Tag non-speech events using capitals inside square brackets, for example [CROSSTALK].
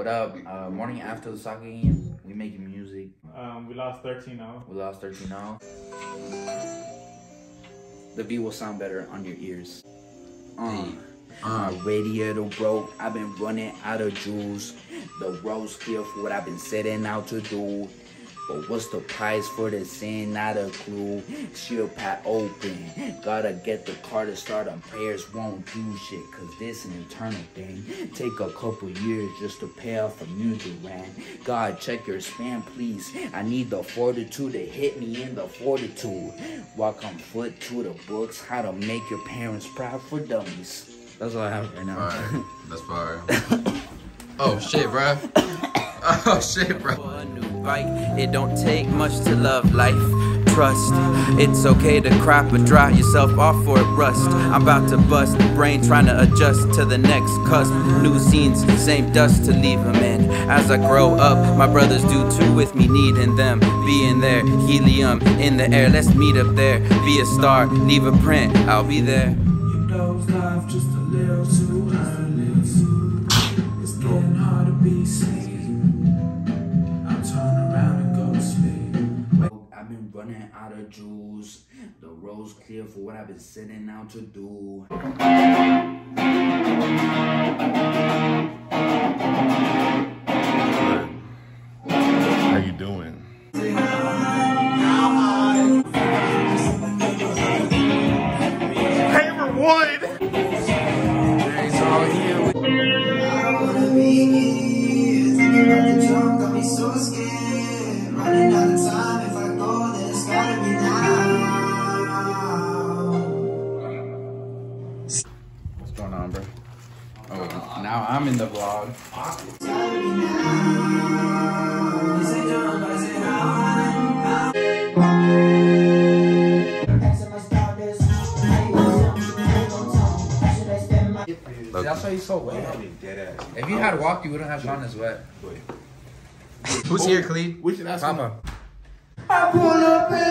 What up? Uh, morning after the soccer game, we making music. Um, we lost 13 0. We lost 13 0. The beat will sound better on your ears. Uh, uh, radiator broke. I've been running out of juice. The road's clear for what I've been setting out to do. But what's the price for the sin? Not a clue. Shield pat open. Gotta get the car to start on prayers won't do shit. Cause this an eternal thing. Take a couple years just to pay off a music rent. God, check your spam, please. I need the fortitude to hit me in the fortitude. Walk on foot to the books. How to make your parents proud for dummies. That's all I have right now. Alright, [LAUGHS] that's fire. oh shit, bruh. [LAUGHS] Oh shit, bro. A bike, it don't take much to love life. Trust, it's okay to crop and dry yourself off for it rust. I'm about to bust, the brain trying to adjust to the next cusp. New scenes, same dust to leave them in. As I grow up, my brothers do too with me needing them. Being there, helium in the air, let's meet up there. Be a star, leave a print, I'll be there. You know life just a little too early. It's getting hard to be seen. I've running out of juice. The road's clear for what I've been setting out to do. How you doing? Hammerwood! What's Oh, now I'm in the vlog. That's why he's so wet. If you had walked, you wouldn't have gone as wet. Who's here, Cleve? We should ask him. Papa.